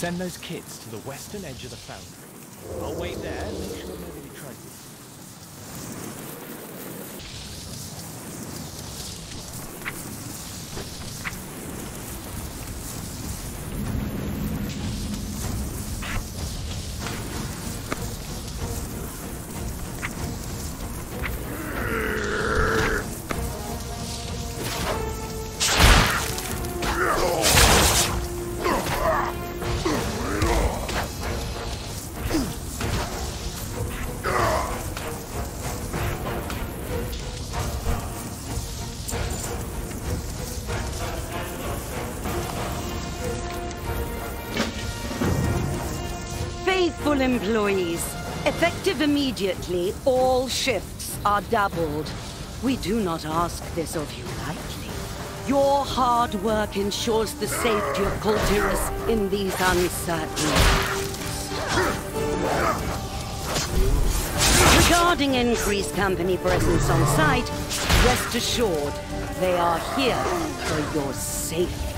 Send those kids to the western edge of the foundry. I'll wait there and make sure nobody tries to... employees, effective immediately, all shifts are doubled. We do not ask this of you lightly. Your hard work ensures the safety of Kul Tiras in these uncertain times. Regarding increased company presence on site, rest assured, they are here for your safety.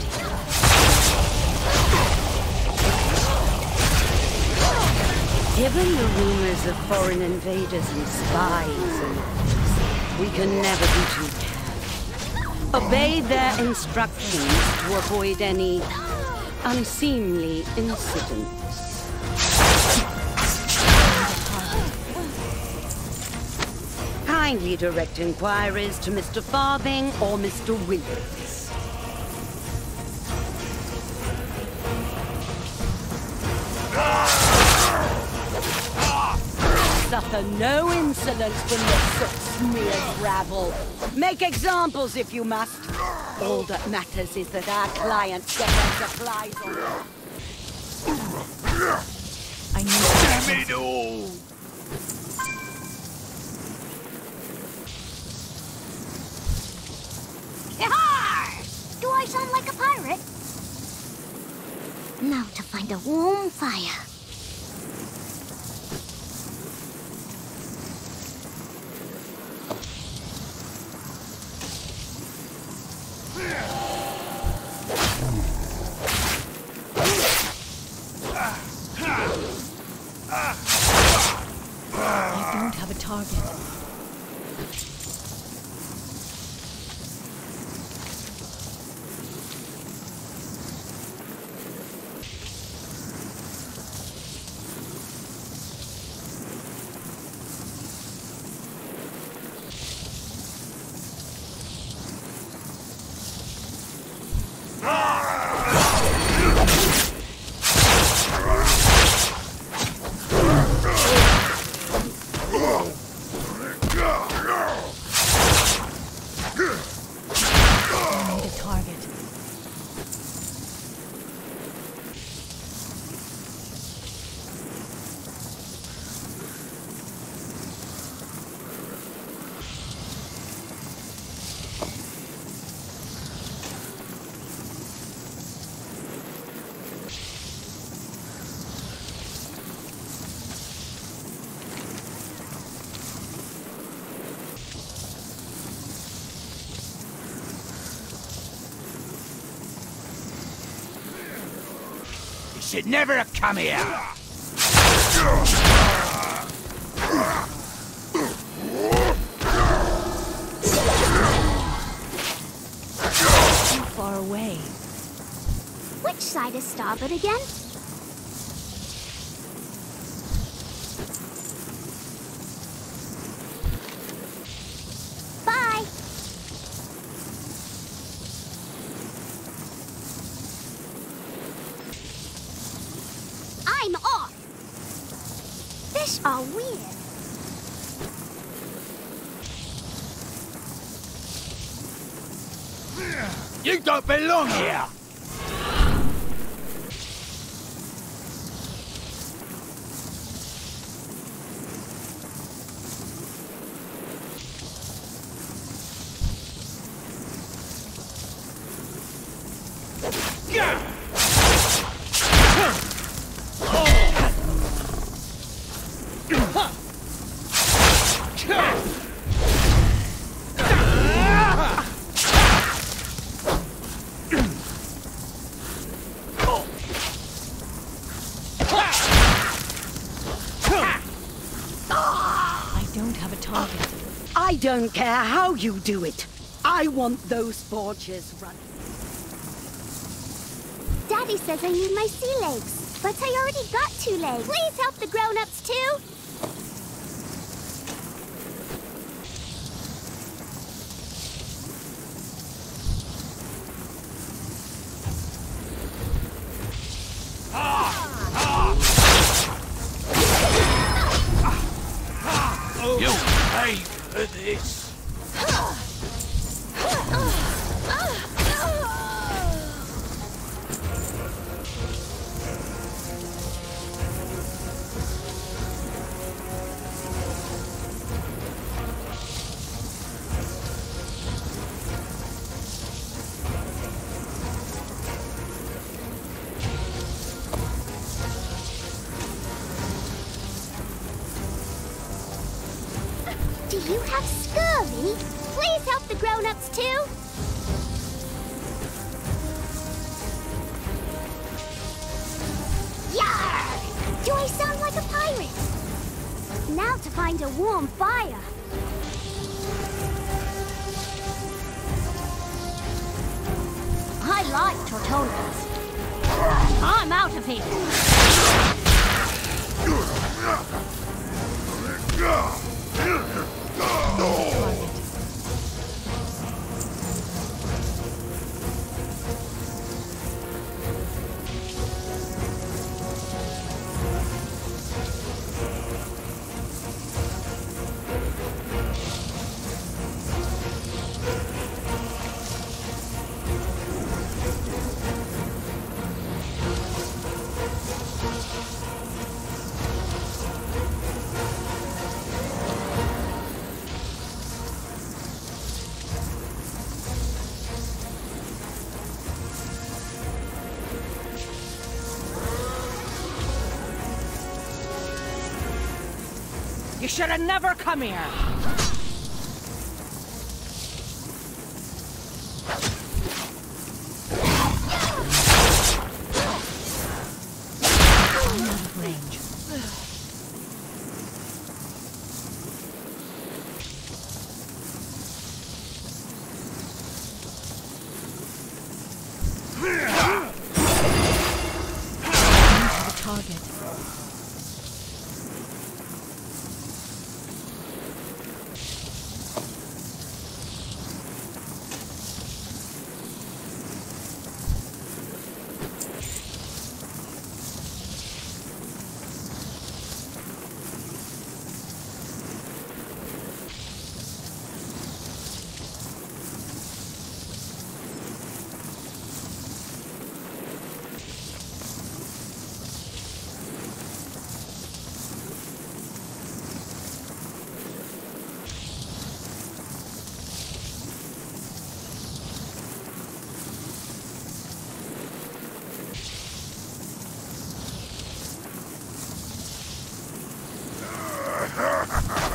Given the rumors of foreign invaders and spies, and we can never be too careful. Obey their instructions to avoid any unseemly incidents. Kindly direct inquiries to Mr. Farthing or Mr. Williams. Suffer no insolence from the soot-smeared rabble. Make examples if you must. All that matters is that our clients get their supplies on. I need Yar! Do I sound like a pirate? Now to find a warm fire. Should never have come here. Too far away. Which side is starboard again? Are weird. You don't belong here. Don't care how you do it. I want those forges running. Daddy says I need my sea legs, but I already got two legs. Please help the grown-ups too. You have scurvy? Please help the grown-ups too. Yarr! Do I sound like a pirate? Now to find a warm fire. I like tortolas. I'm out of here. Should have never come here. Range.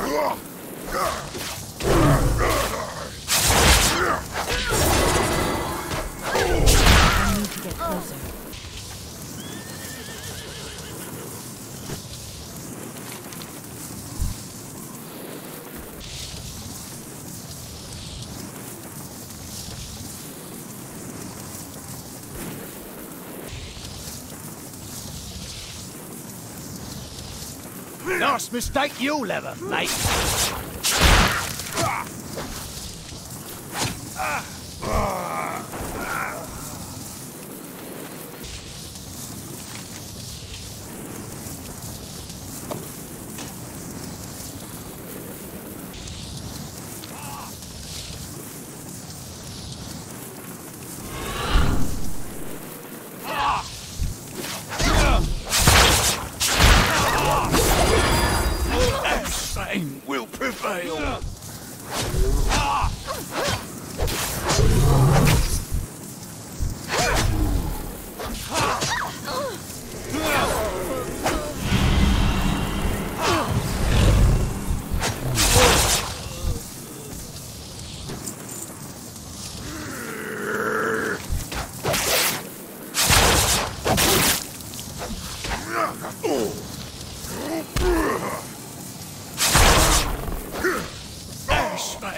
I don't have a target. I need to get closer. Last mistake you'll ever make.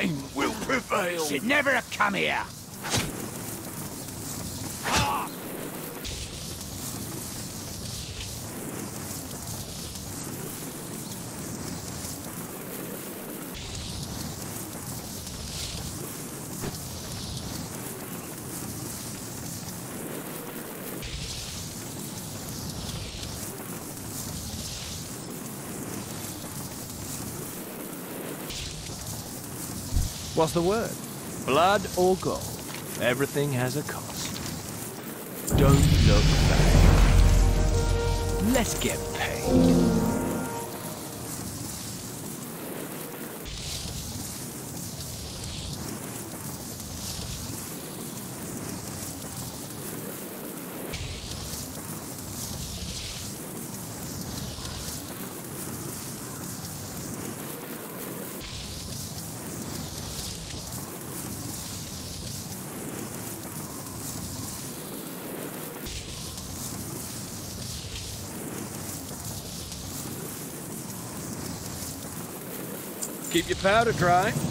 Time will prevail. It should never have come here. What's the word? Blood or gold? Everything has a cost. Don't look back. Let's get paid. Keep your powder dry.